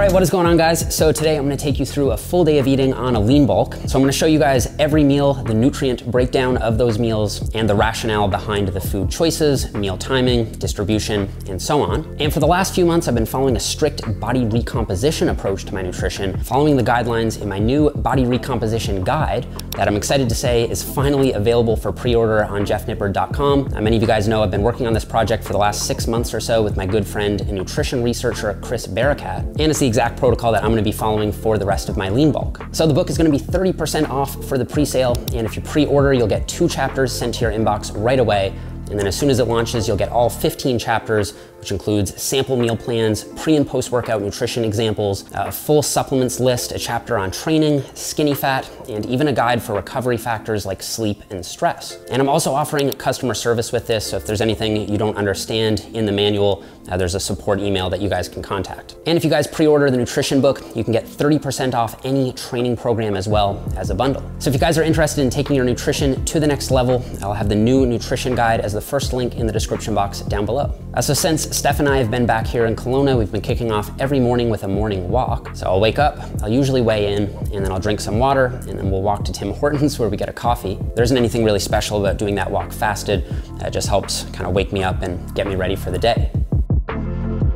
All right, what is going on guys? So today I'm gonna take you through a full day of eating on a lean bulk. So I'm gonna show you guys every meal, the nutrient breakdown of those meals, and the rationale behind the food choices, meal timing, distribution, and so on. And for the last few months, I've been following a strict body recomposition approach to my nutrition, following the guidelines in my new body recomposition guide that I'm excited to say is finally available for pre-order on jeffnippard.com. Uh, many of you guys know I've been working on this project for the last six months or so with my good friend and nutrition researcher, Chris Barakat, and it's the exact protocol that I'm gonna be following for the rest of my lean bulk. So the book is gonna be 30% off for the pre-sale, and if you pre-order, you'll get two chapters sent to your inbox right away. And then as soon as it launches, you'll get all 15 chapters which includes sample meal plans, pre and post workout nutrition examples, a full supplements list, a chapter on training, skinny fat, and even a guide for recovery factors like sleep and stress. And I'm also offering customer service with this, so if there's anything you don't understand in the manual, uh, there's a support email that you guys can contact. And if you guys pre-order the nutrition book, you can get 30% off any training program as well as a bundle. So if you guys are interested in taking your nutrition to the next level, I'll have the new nutrition guide as the first link in the description box down below. Uh, so since Steph and I have been back here in Kelowna. We've been kicking off every morning with a morning walk. So I'll wake up, I'll usually weigh in, and then I'll drink some water, and then we'll walk to Tim Hortons where we get a coffee. There isn't anything really special about doing that walk fasted. It just helps kind of wake me up and get me ready for the day.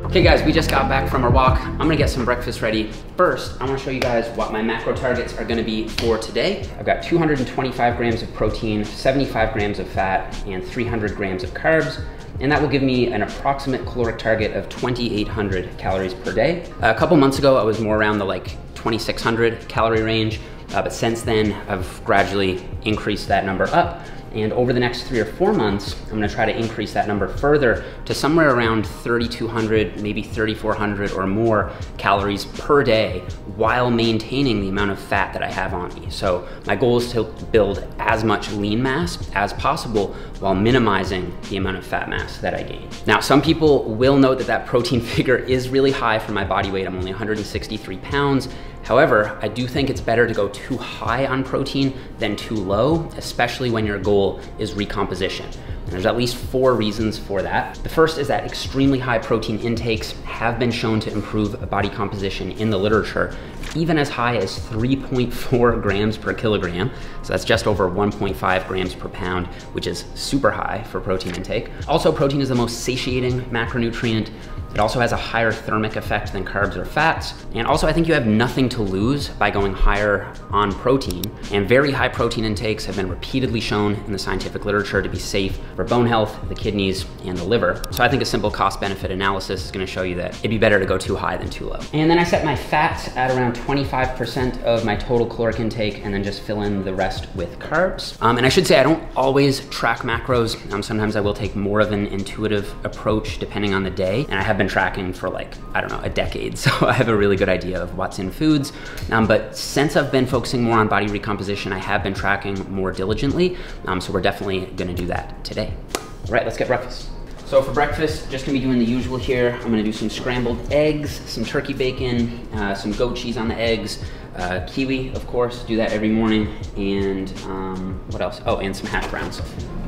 Okay guys, we just got back from our walk. I'm gonna get some breakfast ready. First, I wanna show you guys what my macro targets are gonna be for today. I've got 225 grams of protein, 75 grams of fat, and 300 grams of carbs and that will give me an approximate caloric target of 2,800 calories per day. A couple months ago, I was more around the like 2,600 calorie range, uh, but since then, I've gradually increased that number up. And over the next three or four months, I'm gonna try to increase that number further to somewhere around 3,200, maybe 3,400 or more calories per day while maintaining the amount of fat that I have on me. So my goal is to build as much lean mass as possible while minimizing the amount of fat mass that I gain. Now, some people will note that that protein figure is really high for my body weight. I'm only 163 pounds. However, I do think it's better to go too high on protein than too low, especially when your goal is recomposition. And there's at least four reasons for that. The first is that extremely high protein intakes have been shown to improve body composition in the literature, even as high as 3.4 grams per kilogram. So that's just over 1.5 grams per pound, which is super high for protein intake. Also, protein is the most satiating macronutrient it also has a higher thermic effect than carbs or fats. And also I think you have nothing to lose by going higher on protein. And very high protein intakes have been repeatedly shown in the scientific literature to be safe for bone health, the kidneys, and the liver. So I think a simple cost benefit analysis is gonna show you that it'd be better to go too high than too low. And then I set my fats at around 25% of my total caloric intake and then just fill in the rest with carbs. Um, and I should say I don't always track macros. Um, sometimes I will take more of an intuitive approach depending on the day. And I have been been tracking for like, I don't know, a decade. So I have a really good idea of what's in foods. Um, but since I've been focusing more on body recomposition, I have been tracking more diligently. Um, so we're definitely gonna do that today. All right, let's get breakfast. So for breakfast, just gonna be doing the usual here. I'm gonna do some scrambled eggs, some turkey bacon, uh, some goat cheese on the eggs, uh, kiwi, of course, do that every morning, and um, what else? Oh, and some hash browns,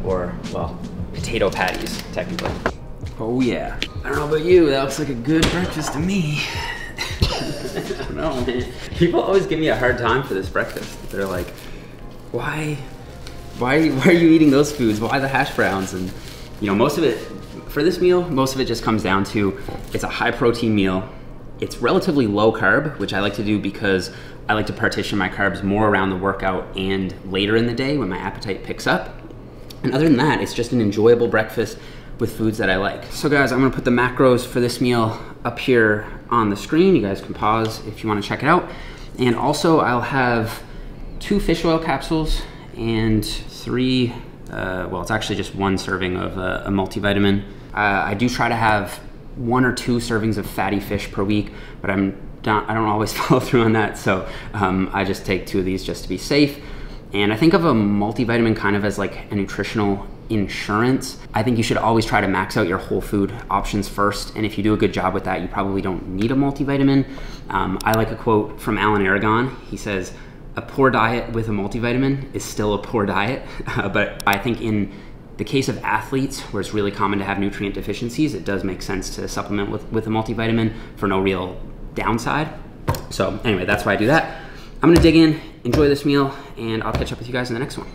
or, well, potato patties, technically. Oh yeah. I don't know about you, that looks like a good breakfast to me. I don't know, man. People always give me a hard time for this breakfast. They're like, why, why, why are you eating those foods? Why the hash browns? And you know, most of it, for this meal, most of it just comes down to, it's a high protein meal. It's relatively low carb, which I like to do because I like to partition my carbs more around the workout and later in the day when my appetite picks up. And other than that, it's just an enjoyable breakfast with foods that I like. So guys, I'm gonna put the macros for this meal up here on the screen. You guys can pause if you wanna check it out. And also I'll have two fish oil capsules and three, uh, well, it's actually just one serving of a, a multivitamin. Uh, I do try to have one or two servings of fatty fish per week, but I'm not, I don't always follow through on that. So um, I just take two of these just to be safe. And I think of a multivitamin kind of as like a nutritional insurance. I think you should always try to max out your whole food options first. And if you do a good job with that, you probably don't need a multivitamin. Um, I like a quote from Alan Aragon. He says, a poor diet with a multivitamin is still a poor diet. but I think in the case of athletes, where it's really common to have nutrient deficiencies, it does make sense to supplement with, with a multivitamin for no real downside. So anyway, that's why I do that. I'm gonna dig in, enjoy this meal, and I'll catch up with you guys in the next one.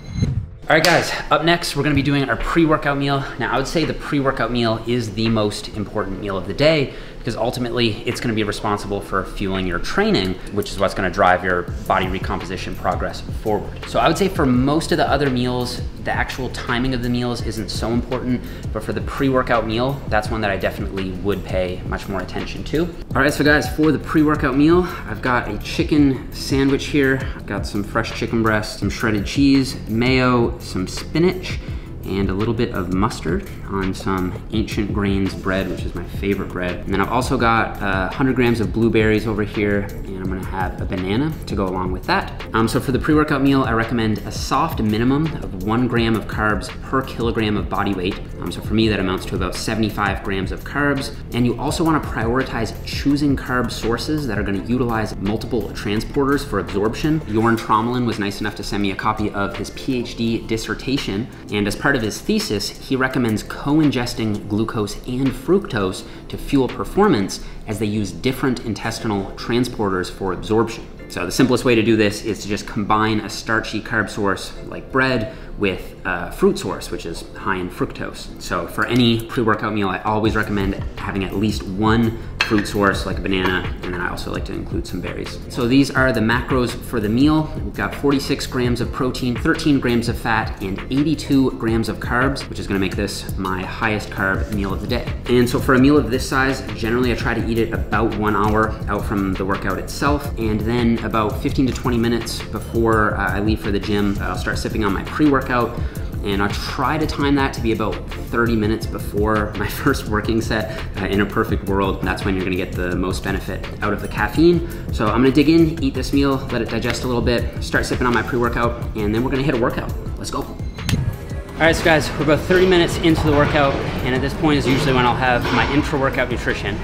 All right guys, up next, we're gonna be doing our pre-workout meal. Now I would say the pre-workout meal is the most important meal of the day because ultimately it's gonna be responsible for fueling your training, which is what's gonna drive your body recomposition progress forward. So I would say for most of the other meals, the actual timing of the meals isn't so important, but for the pre-workout meal, that's one that I definitely would pay much more attention to. All right, so guys, for the pre-workout meal, I've got a chicken sandwich here. I've got some fresh chicken breast, some shredded cheese, mayo, some spinach, and a little bit of mustard on some ancient grains bread, which is my favorite bread. And then I've also got uh, 100 grams of blueberries over here, and I'm gonna have a banana to go along with that. Um, so for the pre-workout meal, I recommend a soft minimum of one gram of carbs per kilogram of body weight. Um, so for me, that amounts to about 75 grams of carbs. And you also wanna prioritize choosing carb sources that are gonna utilize multiple transporters for absorption. Jorn Trommelen was nice enough to send me a copy of his PhD dissertation, and as part part of his thesis, he recommends co-ingesting glucose and fructose to fuel performance as they use different intestinal transporters for absorption. So the simplest way to do this is to just combine a starchy carb source like bread with a fruit source, which is high in fructose. So for any pre-workout meal, I always recommend having at least one fruit source like a banana, and then I also like to include some berries. So these are the macros for the meal. We've got 46 grams of protein, 13 grams of fat, and 82 grams of carbs, which is gonna make this my highest carb meal of the day. And so for a meal of this size, generally I try to eat it about one hour out from the workout itself, and then about 15 to 20 minutes before uh, I leave for the gym, I'll start sipping on my pre-workout, and I try to time that to be about 30 minutes before my first working set. Uh, in a perfect world, that's when you're gonna get the most benefit out of the caffeine. So I'm gonna dig in, eat this meal, let it digest a little bit, start sipping on my pre-workout, and then we're gonna hit a workout. Let's go. All right, so guys, we're about 30 minutes into the workout, and at this point is usually when I'll have my intra-workout nutrition.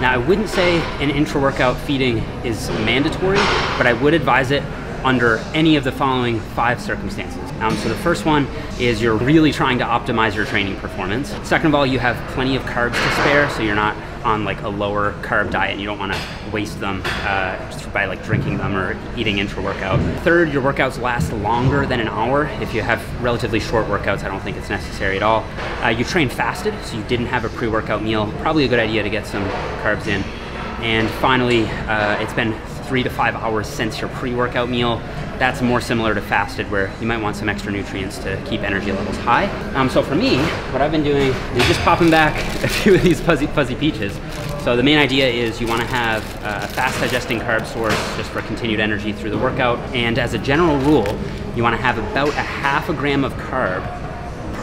Now, I wouldn't say an intra-workout feeding is mandatory, but I would advise it under any of the following five circumstances. Um, so the first one is you're really trying to optimize your training performance. Second of all, you have plenty of carbs to spare, so you're not on like a lower carb diet and you don't want to waste them uh, just by like drinking them or eating intra-workout. Third, your workouts last longer than an hour. If you have relatively short workouts, I don't think it's necessary at all. Uh, you train fasted, so you didn't have a pre-workout meal. Probably a good idea to get some carbs in. And finally, uh, it's been three to five hours since your pre-workout meal. That's more similar to fasted where you might want some extra nutrients to keep energy levels high. Um, so for me, what I've been doing is just popping back a few of these fuzzy, fuzzy peaches. So the main idea is you want to have a fast digesting carb source just for continued energy through the workout. And as a general rule, you want to have about a half a gram of carb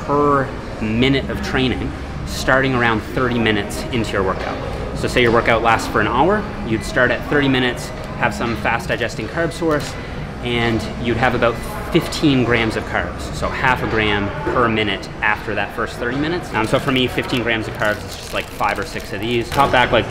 per minute of training starting around 30 minutes into your workout. So say your workout lasts for an hour, you'd start at 30 minutes, have some fast digesting carb source, and you'd have about 15 grams of carbs, so half a gram per minute after that first 30 minutes. Um, so for me, 15 grams of carbs is just like five or six of these. Top back like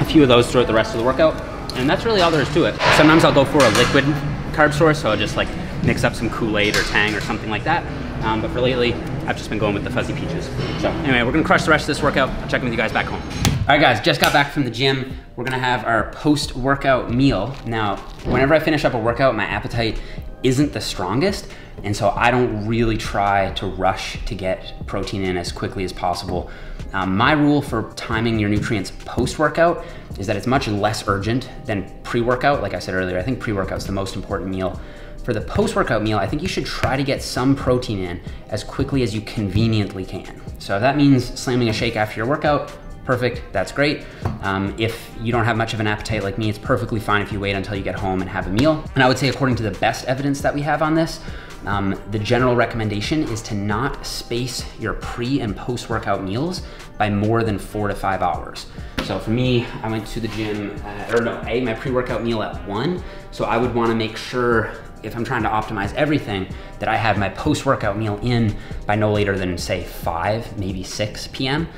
a few of those throughout the rest of the workout, and that's really all there is to it. Sometimes I'll go for a liquid carb source, so I'll just like mix up some Kool-Aid or Tang or something like that. Um, but for lately, I've just been going with the fuzzy peaches. So anyway, we're gonna crush the rest of this workout. I'll check in with you guys back home. All right guys, just got back from the gym. We're gonna have our post-workout meal. Now, whenever I finish up a workout, my appetite isn't the strongest, and so I don't really try to rush to get protein in as quickly as possible. Um, my rule for timing your nutrients post-workout is that it's much less urgent than pre-workout. Like I said earlier, I think pre-workout is the most important meal for the post-workout meal, I think you should try to get some protein in as quickly as you conveniently can. So if that means slamming a shake after your workout, perfect, that's great. Um, if you don't have much of an appetite like me, it's perfectly fine if you wait until you get home and have a meal. And I would say according to the best evidence that we have on this, um, the general recommendation is to not space your pre and post workout meals by more than four to five hours. So for me, I went to the gym, or no, I ate my pre-workout meal at one. So I would wanna make sure if I'm trying to optimize everything, that I have my post-workout meal in by no later than say 5, maybe 6 p.m.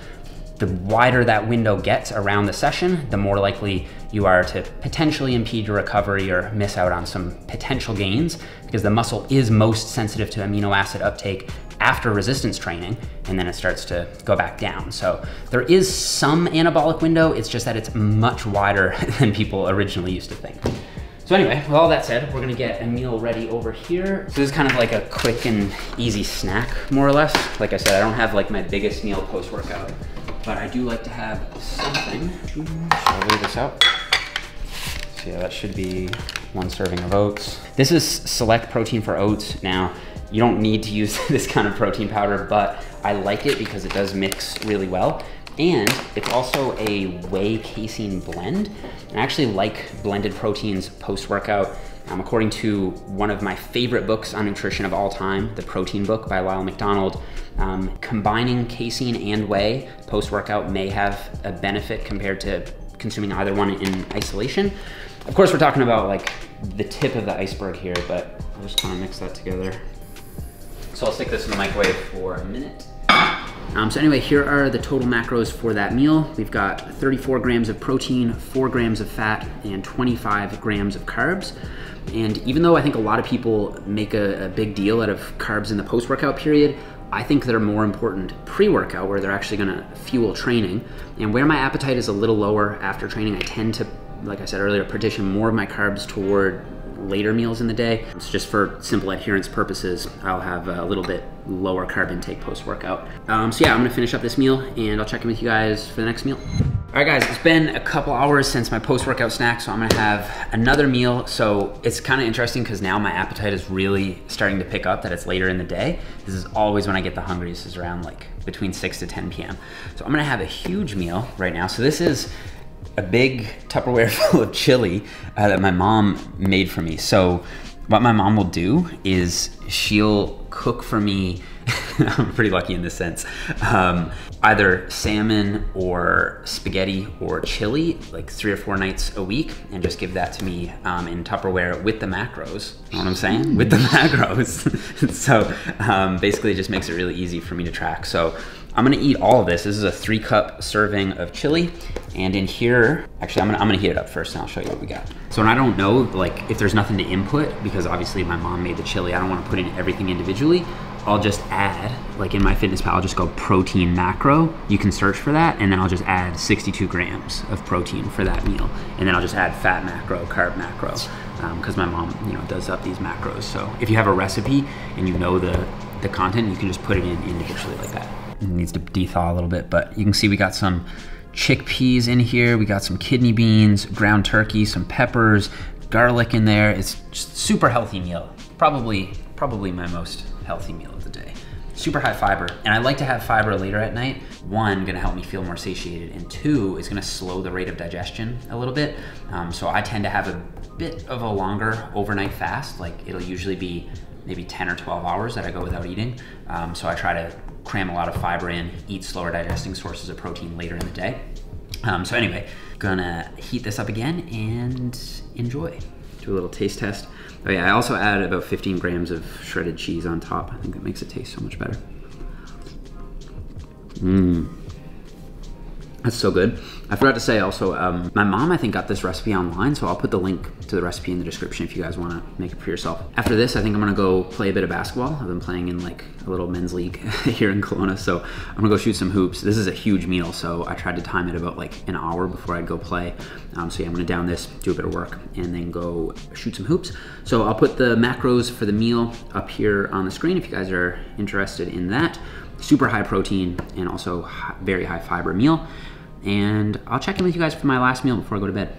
The wider that window gets around the session, the more likely you are to potentially impede your recovery or miss out on some potential gains because the muscle is most sensitive to amino acid uptake after resistance training, and then it starts to go back down. So there is some anabolic window, it's just that it's much wider than people originally used to think. So anyway, with all that said, we're gonna get a meal ready over here. So this is kind of like a quick and easy snack, more or less. Like I said, I don't have like my biggest meal post-workout, but I do like to have something. I'll leave this out. So yeah, that should be one serving of oats. This is select protein for oats. Now, you don't need to use this kind of protein powder, but I like it because it does mix really well. And it's also a whey casein blend. I actually like blended proteins post-workout. Um, according to one of my favorite books on nutrition of all time, The Protein Book by Lyle McDonald, um, combining casein and whey post-workout may have a benefit compared to consuming either one in isolation. Of course, we're talking about like the tip of the iceberg here, but I'll just kind of mix that together. So I'll stick this in the microwave for a minute. Um, so anyway, here are the total macros for that meal. We've got 34 grams of protein, four grams of fat, and 25 grams of carbs. And even though I think a lot of people make a, a big deal out of carbs in the post-workout period, I think they're more important pre-workout where they're actually gonna fuel training. And where my appetite is a little lower after training, I tend to, like I said earlier, partition more of my carbs toward later meals in the day. It's just for simple adherence purposes, I'll have a little bit lower carb intake post-workout. Um, so yeah, I'm gonna finish up this meal and I'll check in with you guys for the next meal. All right guys, it's been a couple hours since my post-workout snack, so I'm gonna have another meal. So it's kind of interesting because now my appetite is really starting to pick up that it's later in the day. This is always when I get the hungriest is around like between 6 to 10 p.m. So I'm gonna have a huge meal right now. So this is a big Tupperware full of chili uh, that my mom made for me. So what my mom will do is she'll cook for me. I'm pretty lucky in this sense. Um, either salmon or spaghetti or chili, like three or four nights a week, and just give that to me um, in Tupperware with the macros. You know what I'm saying? With the macros. so um, basically, it just makes it really easy for me to track. So I'm gonna eat all of this. This is a three cup serving of chili. And in here, actually I'm gonna, I'm gonna heat it up first and I'll show you what we got. So when I don't know, like if there's nothing to input, because obviously my mom made the chili, I don't wanna put in everything individually. I'll just add, like in MyFitnessPal, I'll just go protein macro. You can search for that, and then I'll just add 62 grams of protein for that meal. And then I'll just add fat macro, carb macro, because um, my mom, you know, does up these macros. So if you have a recipe and you know the, the content, you can just put it in individually like that. It needs to dethaw a little bit, but you can see we got some chickpeas in here. We got some kidney beans, ground turkey, some peppers, garlic in there. It's just super healthy meal. Probably, probably my most healthy meal of the day. Super high fiber, and I like to have fiber later at night. One, gonna help me feel more satiated, and two, is gonna slow the rate of digestion a little bit. Um, so I tend to have a bit of a longer overnight fast. Like it'll usually be maybe 10 or 12 hours that I go without eating. Um, so I try to cram a lot of fiber in, eat slower digesting sources of protein later in the day. Um, so anyway, gonna heat this up again and enjoy. Do a little taste test. Oh yeah, I also add about 15 grams of shredded cheese on top. I think that makes it taste so much better. Mmm. That's so good. I forgot to say also, um, my mom I think got this recipe online, so I'll put the link to the recipe in the description if you guys want to make it for yourself. After this, I think I'm gonna go play a bit of basketball. I've been playing in like a little men's league here in Kelowna, so I'm gonna go shoot some hoops. This is a huge meal, so I tried to time it about like an hour before I'd go play. Um, so yeah, I'm gonna down this, do a bit of work, and then go shoot some hoops. So I'll put the macros for the meal up here on the screen if you guys are interested in that. Super high protein and also very high fiber meal and I'll check in with you guys for my last meal before I go to bed.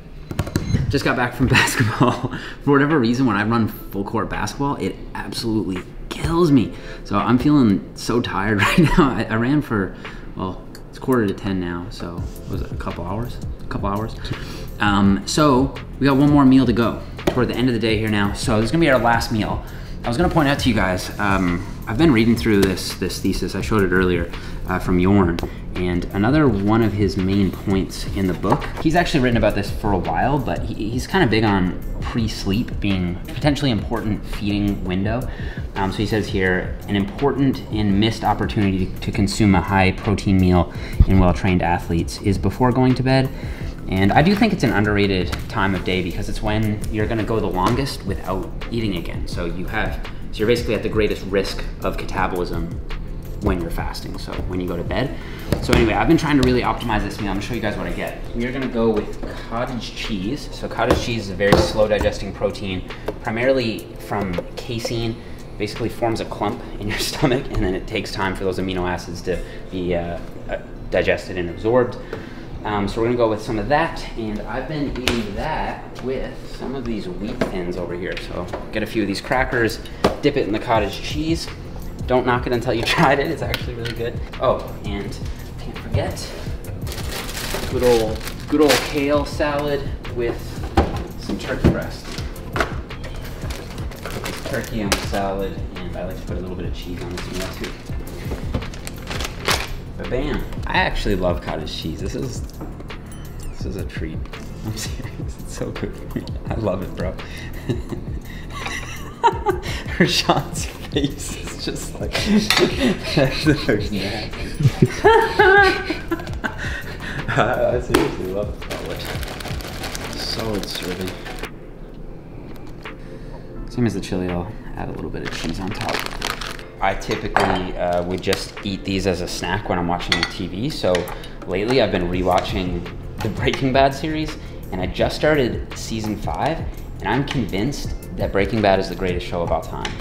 Just got back from basketball. for whatever reason, when I run full court basketball, it absolutely kills me. So I'm feeling so tired right now. I, I ran for, well, it's quarter to 10 now, so was it a couple hours? A couple hours. Um, so we got one more meal to go toward the end of the day here now. So this is gonna be our last meal. I was gonna point out to you guys, um, I've been reading through this, this thesis, I showed it earlier, uh, from Jorn, and another one of his main points in the book, he's actually written about this for a while, but he, he's kind of big on pre-sleep being potentially important feeding window. Um, so he says here, an important and missed opportunity to, to consume a high protein meal in well-trained athletes is before going to bed. And I do think it's an underrated time of day because it's when you're gonna go the longest without eating again. So you have, so you're basically at the greatest risk of catabolism when you're fasting, so when you go to bed. So anyway, I've been trying to really optimize this meal. I'm gonna show you guys what I get. We are gonna go with cottage cheese. So cottage cheese is a very slow digesting protein, primarily from casein, basically forms a clump in your stomach and then it takes time for those amino acids to be uh, uh, digested and absorbed. Um, so we're gonna go with some of that, and I've been eating that with some of these wheat thins over here. So get a few of these crackers, dip it in the cottage cheese. Don't knock it until you tried it, it's actually really good. Oh, and can't forget, good old, good old kale salad with some turkey breast. Put this turkey on the salad, and I like to put a little bit of cheese on this meal too. But bam. I actually love cottage cheese. This is this is a treat. I'm serious. It's so good. I love it, bro. Rashawn's face is just like I seriously love it. So serving. Same as the chili, I'll add a little bit of cheese on top. I typically uh, would just eat these as a snack when I'm watching TV. So lately I've been rewatching the Breaking Bad series and I just started season five and I'm convinced that Breaking Bad is the greatest show of all time.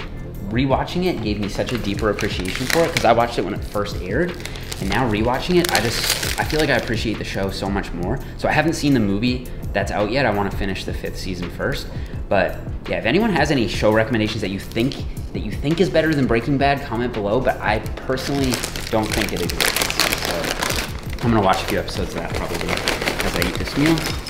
Rewatching it gave me such a deeper appreciation for it because I watched it when it first aired and now rewatching it, I just, I feel like I appreciate the show so much more. So I haven't seen the movie that's out yet. I want to finish the fifth season first. But yeah, if anyone has any show recommendations that you think that you think is better than Breaking Bad, comment below. But I personally don't think it exists. So I'm gonna watch a few episodes of that probably as I eat this meal.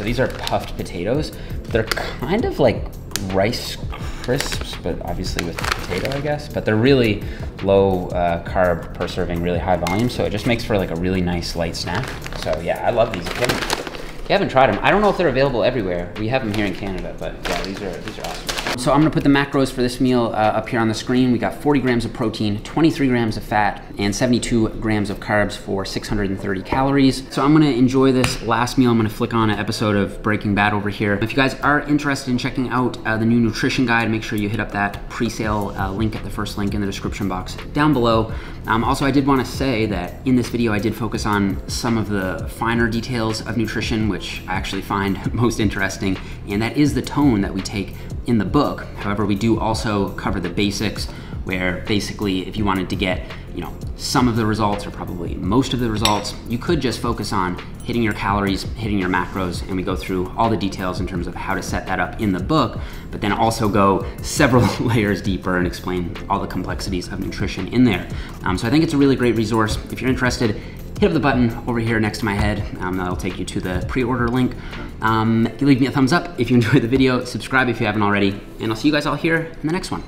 So these are puffed potatoes. They're kind of like rice crisps, but obviously with potato, I guess. But they're really low uh, carb per serving, really high volume. So it just makes for like a really nice light snack. So yeah, I love these. If you haven't, if you haven't tried them, I don't know if they're available everywhere. We have them here in Canada, but yeah, these are these are awesome. So I'm gonna put the macros for this meal uh, up here on the screen. We got 40 grams of protein, 23 grams of fat, and 72 grams of carbs for 630 calories. So I'm gonna enjoy this last meal. I'm gonna flick on an episode of Breaking Bad over here. If you guys are interested in checking out uh, the new nutrition guide, make sure you hit up that pre-sale uh, link at the first link in the description box down below. Um, also, I did wanna say that in this video, I did focus on some of the finer details of nutrition, which I actually find most interesting, and that is the tone that we take in the book. However, we do also cover the basics where basically if you wanted to get you know some of the results or probably most of the results you could just focus on hitting your calories hitting your macros and we go through all the details in terms of how to set that up in the book but then also go several layers deeper and explain all the complexities of nutrition in there um, so i think it's a really great resource if you're interested hit up the button over here next to my head. Um, that'll take you to the pre-order link. Um, leave me a thumbs up if you enjoyed the video, subscribe if you haven't already, and I'll see you guys all here in the next one.